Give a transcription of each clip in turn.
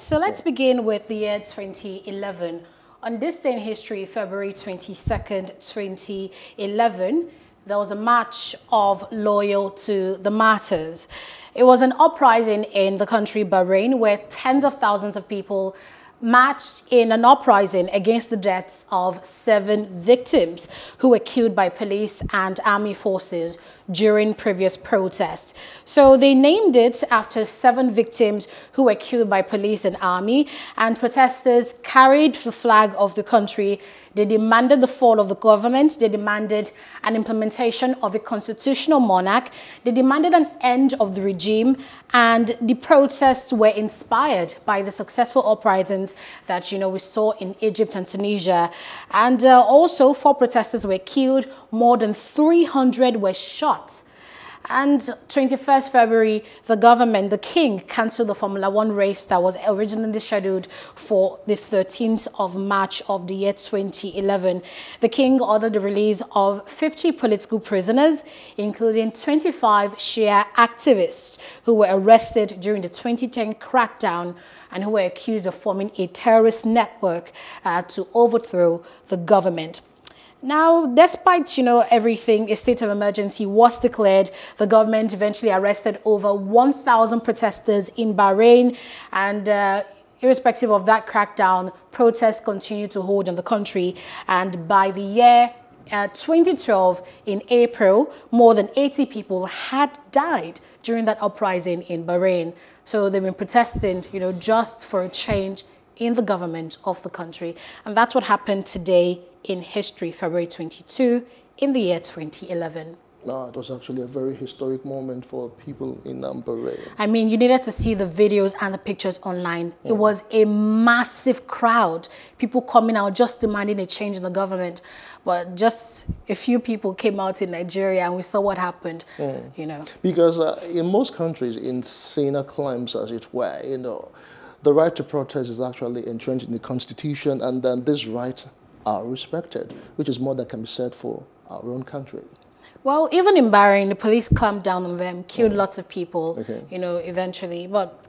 So let's begin with the year 2011. On this day in history, February 22nd, 2011, there was a march of loyal to the martyrs. It was an uprising in the country Bahrain where tens of thousands of people marched in an uprising against the deaths of seven victims who were killed by police and army forces during previous protests. So they named it after seven victims who were killed by police and army and protesters carried the flag of the country they demanded the fall of the government. They demanded an implementation of a constitutional monarch. They demanded an end of the regime. And the protests were inspired by the successful uprisings that, you know, we saw in Egypt and Tunisia. And uh, also, four protesters were killed. More than 300 were shot. And 21st February, the government, the king, cancelled the Formula One race that was originally scheduled for the 13th of March of the year 2011. The king ordered the release of 50 political prisoners, including 25 Shia activists who were arrested during the 2010 crackdown and who were accused of forming a terrorist network uh, to overthrow the government. Now, despite, you know, everything, a state of emergency was declared. The government eventually arrested over 1,000 protesters in Bahrain and uh, irrespective of that crackdown, protests continued to hold in the country. And by the year uh, 2012, in April, more than 80 people had died during that uprising in Bahrain. So they've been protesting, you know, just for a change in the government of the country. And that's what happened today in history, February 22, in the year 2011. No, it was actually a very historic moment for people in Bahrain. I mean, you needed to see the videos and the pictures online. Yeah. It was a massive crowd, people coming out just demanding a change in the government. But just a few people came out in Nigeria and we saw what happened, mm. you know. Because uh, in most countries, in saner climes as it were, you know, the right to protest is actually entrenched in the constitution and then this right are respected, which is more than can be said for our own country. Well, even in Bahrain, the police clamped down on them, killed mm. lots of people, okay. you know, eventually. But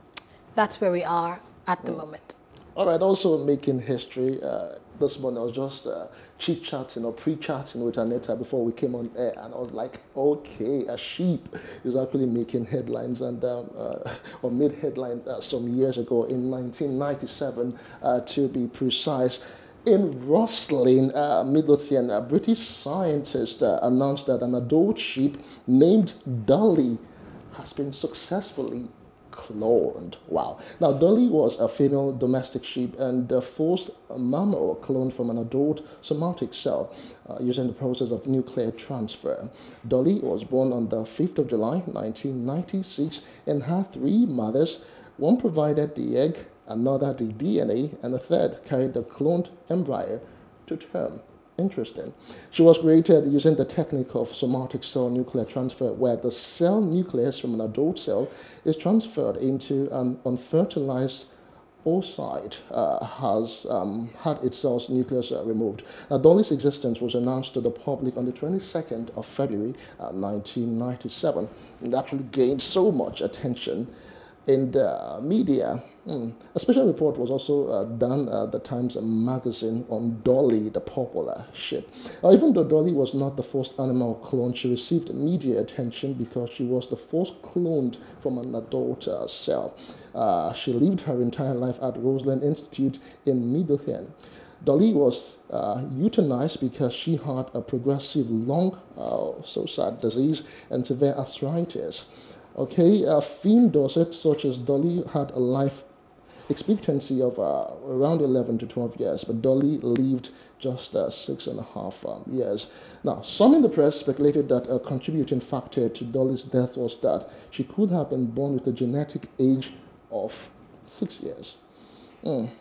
that's where we are at the mm. moment. All right, also making history. Uh, this morning I was just uh, chit chatting or pre chatting with Aneta before we came on air, and I was like, okay, a sheep is actually making headlines, and um, uh, or made headlines uh, some years ago in 1997, uh, to be precise. In Roslin, uh, a British scientist uh, announced that an adult sheep named Dolly has been successfully cloned. Wow. Now, Dolly was a female domestic sheep and the first mammal cloned from an adult somatic cell uh, using the process of nuclear transfer. Dolly was born on the 5th of July, 1996, and had three mothers. One provided the egg, another the DNA, and the third carried the cloned embryo to term. Interesting. She was created using the technique of somatic cell nuclear transfer, where the cell nucleus from an adult cell is transferred into an unfertilized oocyte uh, has um, had its cell's nucleus uh, removed. Now, Dolly's existence was announced to the public on the 22nd of February uh, 1997 and actually gained so much attention in the media. Mm. A special report was also uh, done at the Times magazine on Dolly, the popular sheep. Uh, even though Dolly was not the first animal cloned, she received media attention because she was the first cloned from an adult uh, cell. Uh, she lived her entire life at Roslin Institute in Midlothian. Dolly was uh, euthanized because she had a progressive lung, uh, so sad disease, and severe arthritis. Okay, uh, Finn Dorset, such as Dolly, had a life expectancy of uh, around 11 to 12 years, but Dolly lived just uh, six and a half um, years. Now, some in the press speculated that a contributing factor to Dolly's death was that she could have been born with a genetic age of six years. Mm.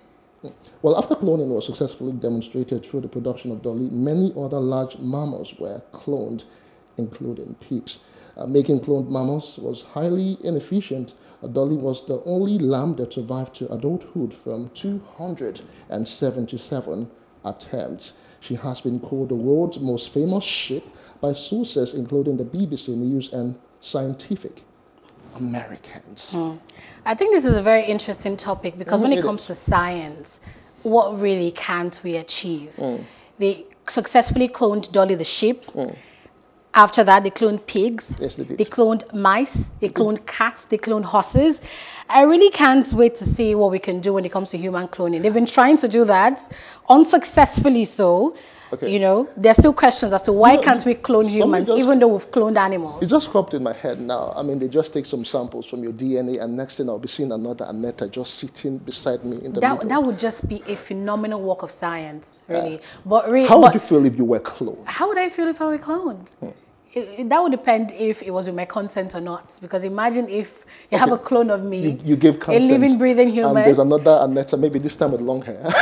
Well, after cloning was successfully demonstrated through the production of Dolly, many other large mammals were cloned, including pigs. Uh, making cloned mammals was highly inefficient. Uh, Dolly was the only lamb that survived to adulthood from 277 attempts. She has been called the world's most famous sheep by sources including the BBC News and Scientific. Americans? I think this is a very interesting topic because when Mhm, it it comes is. to science, what really can't we achieve? Mm. They successfully cloned Dolly the sheep. After that, they cloned pigs. Yes, they did. They cloned mice. They cloned cats. They cloned horses. I really can't wait to see what we can do when it comes to human cloning. They've been trying to do that, unsuccessfully so. Okay. You know, there's still questions as to why know, can't we clone humans, just- even though we've cloned animals. It just cropped in my head now. I mean, they just take some samples from your DNA, and next thing I'll be seeing another Aneta just sitting beside me in the That, middle. that would just be a phenomenal work of science, really. but really, How but would you feel if you were cloned? how would I feel if I were cloned? Hmm. It, it- that would depend if it was with my consent or not. Because imagine if you have a clone of me, You, you give consent. a living, breathing human. And there's another Aneta, maybe this time with long hair.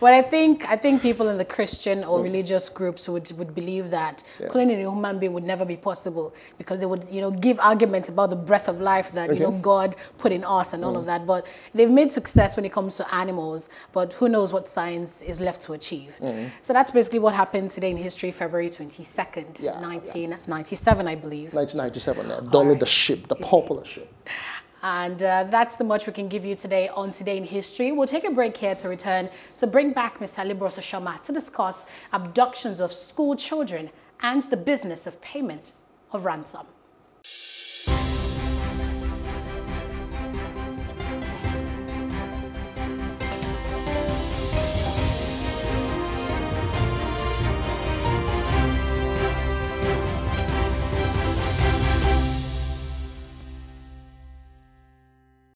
But I think I think people in the Christian or religious groups would, would believe that Yeah. cloning a human being would never be possible because they would you know give arguments about the breath of life that you know God put in us and all Mm. of that. But they've made success when it comes to animals. But who knows what science is left to achieve? Mm. So that's basically what happened today in history, February twenty second, Yeah, yeah. nineteen ninety seven, I believe. 1997, yeah. Dolly the ship, the popular ship. And uh, that's the much we can give you today on Today in History. We'll take a break here to return to bring back Mr. Libros Oshoma to discuss abductions of school children and the business of payment of ransom.